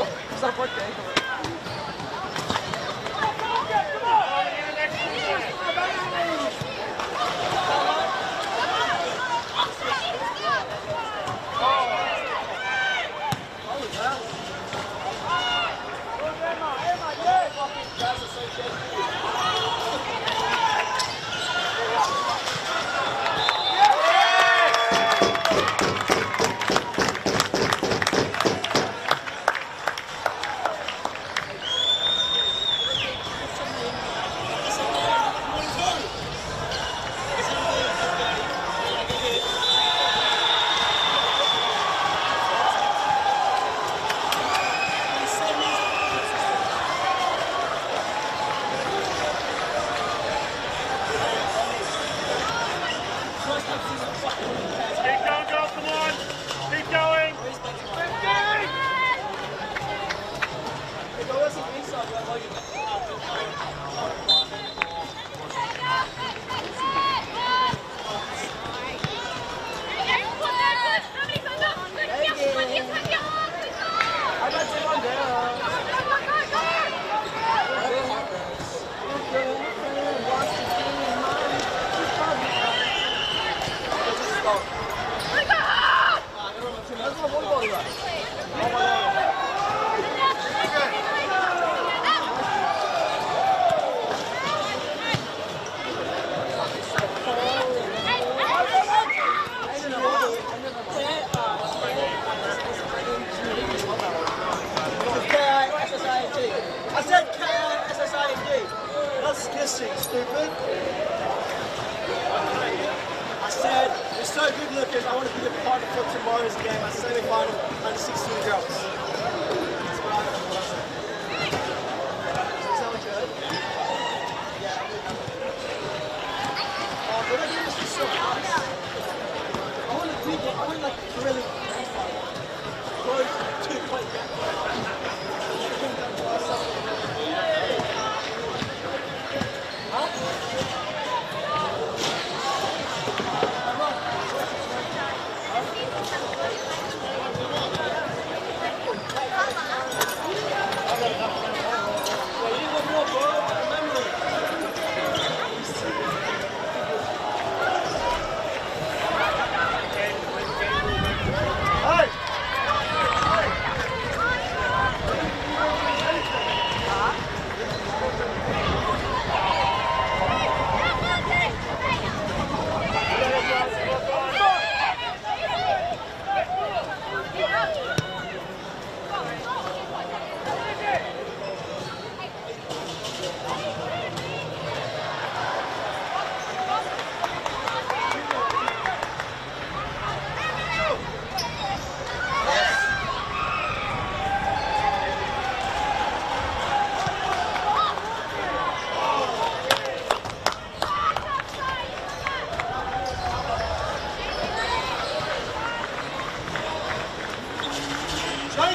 Só, só cortei,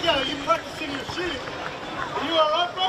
go. You practicing your shooting. Are you all right, bro?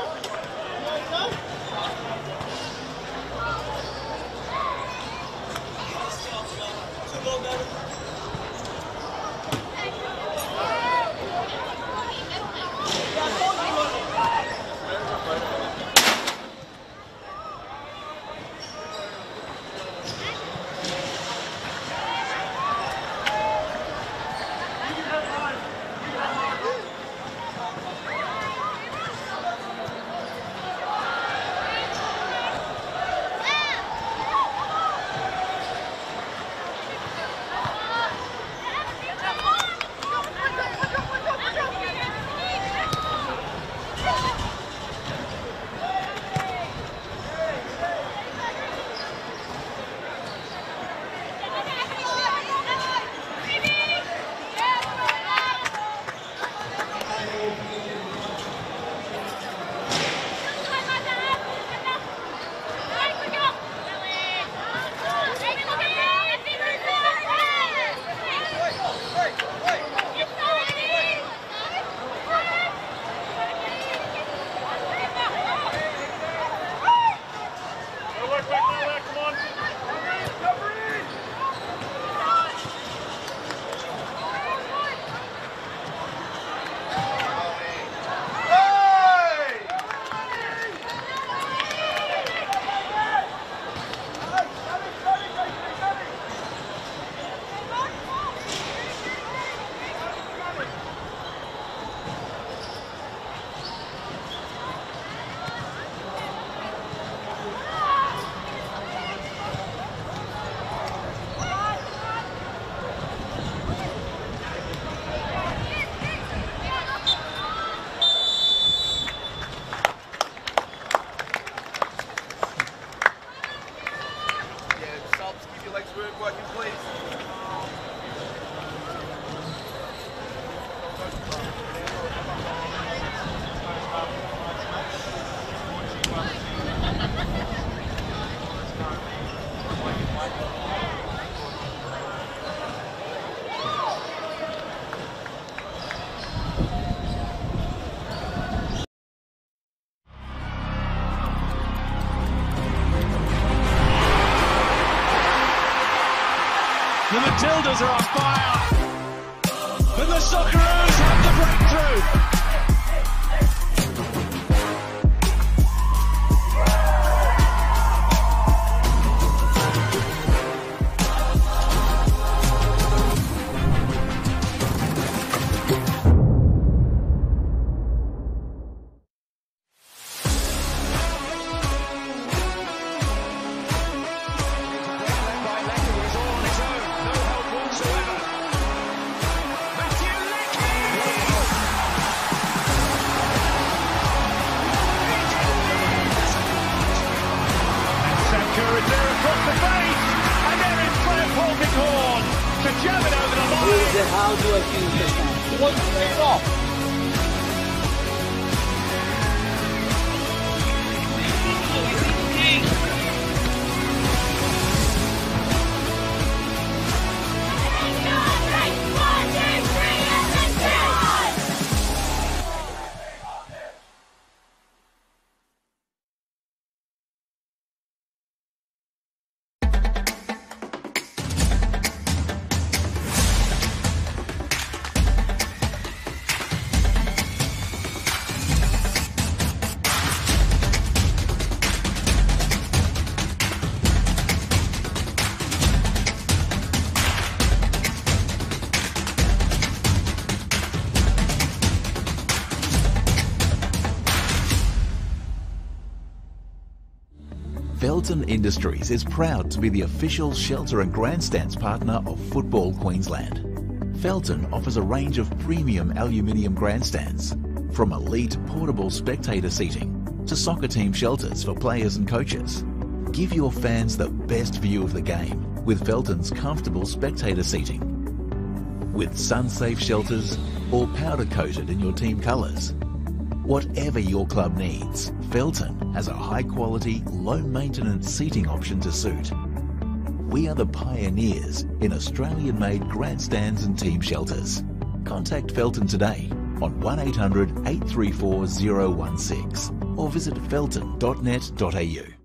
Matildas are on fire. Felton Industries is proud to be the official shelter and grandstands partner of Football Queensland. Felton offers a range of premium aluminium grandstands, from elite portable spectator seating to soccer team shelters for players and coaches. Give your fans the best view of the game with Felton's comfortable spectator seating. With sun-safe shelters or powder coated in your team colours. Whatever your club needs, Felton has a high quality, low maintenance seating option to suit. We are the pioneers in Australian made grandstands and team shelters. Contact Felton today on 1800 834 016 or visit felton.net.au.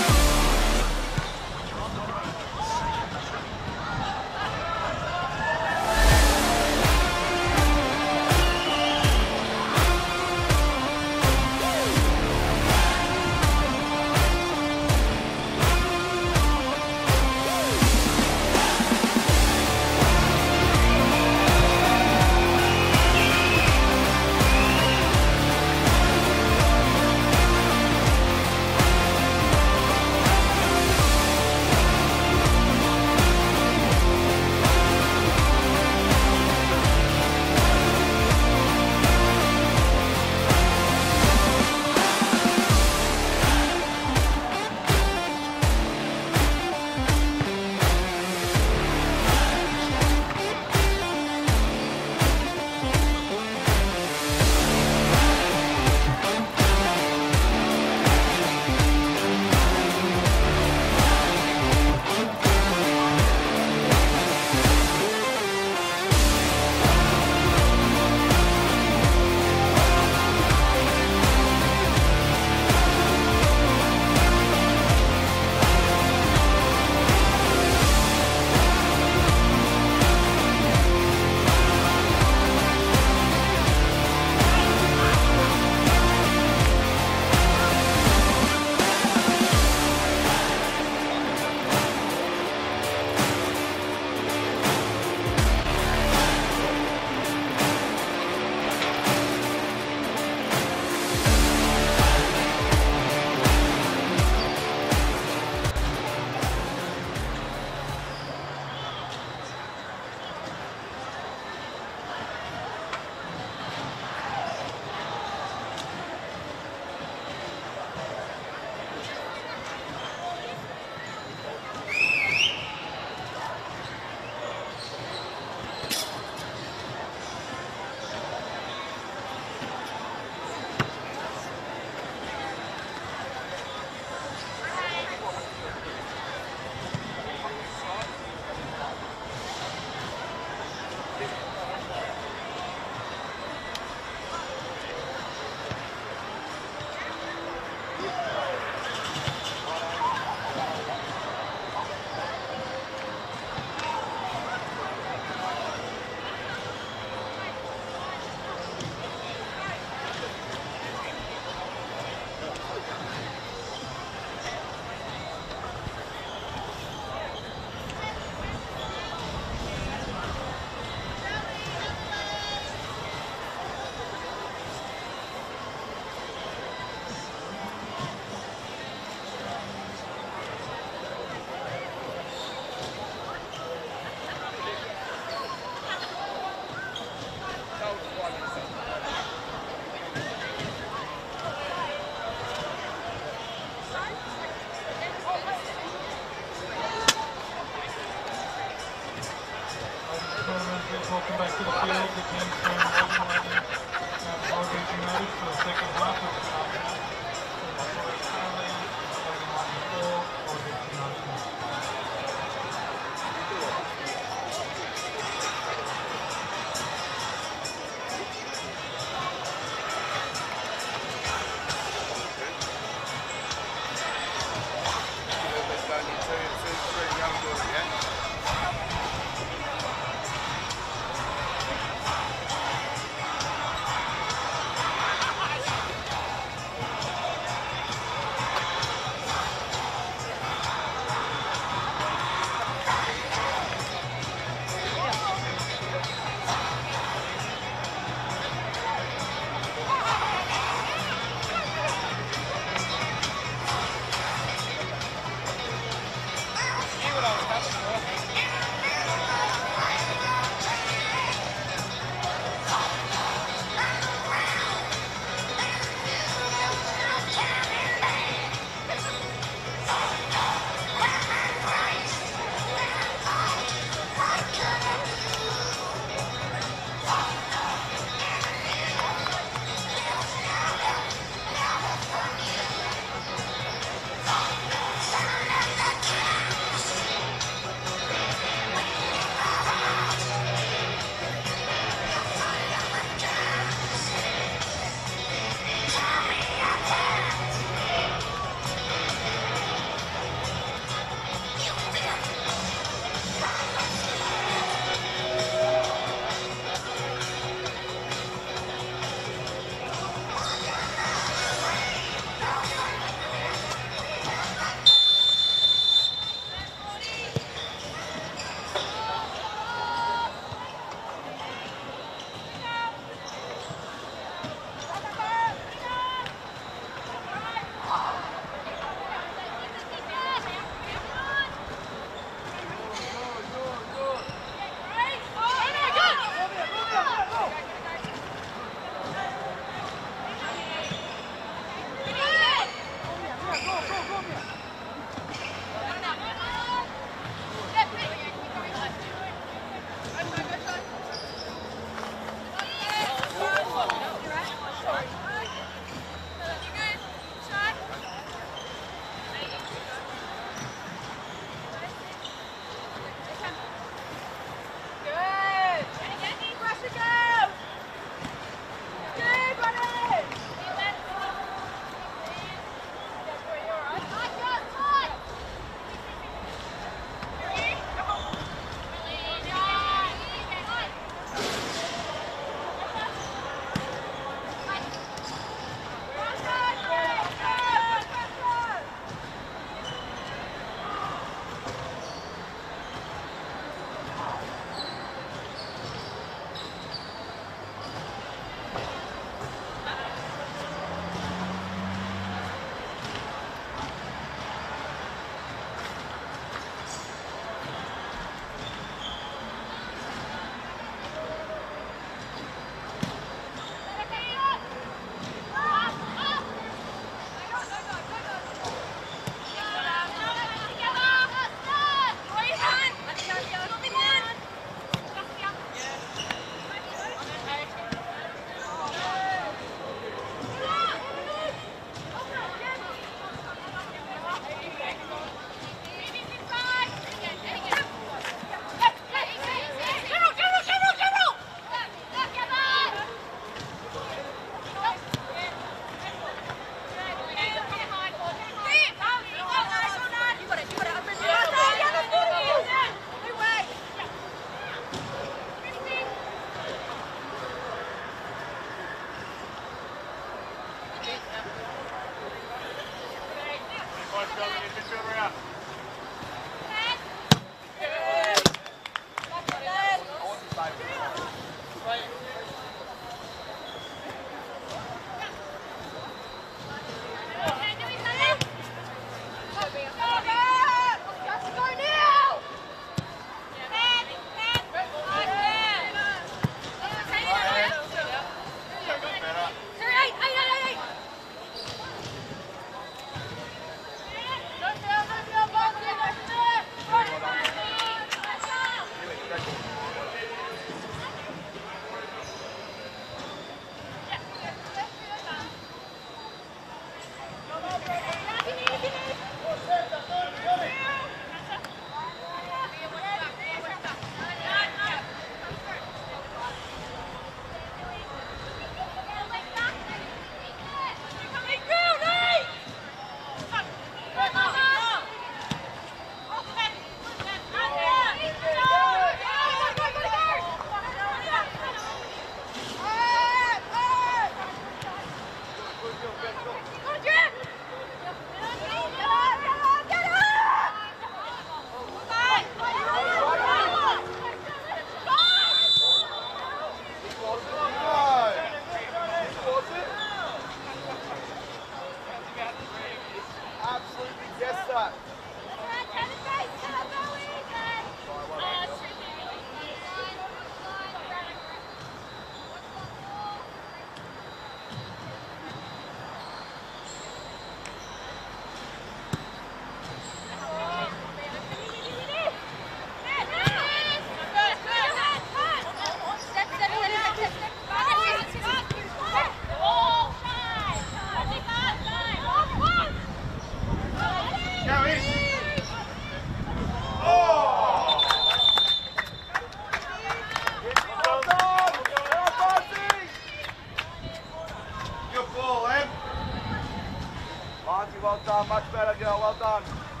Well done.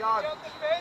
Go.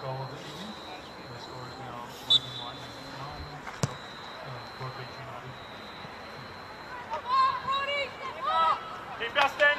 goal of the evening. The score is now Logan Lightning at Keep us!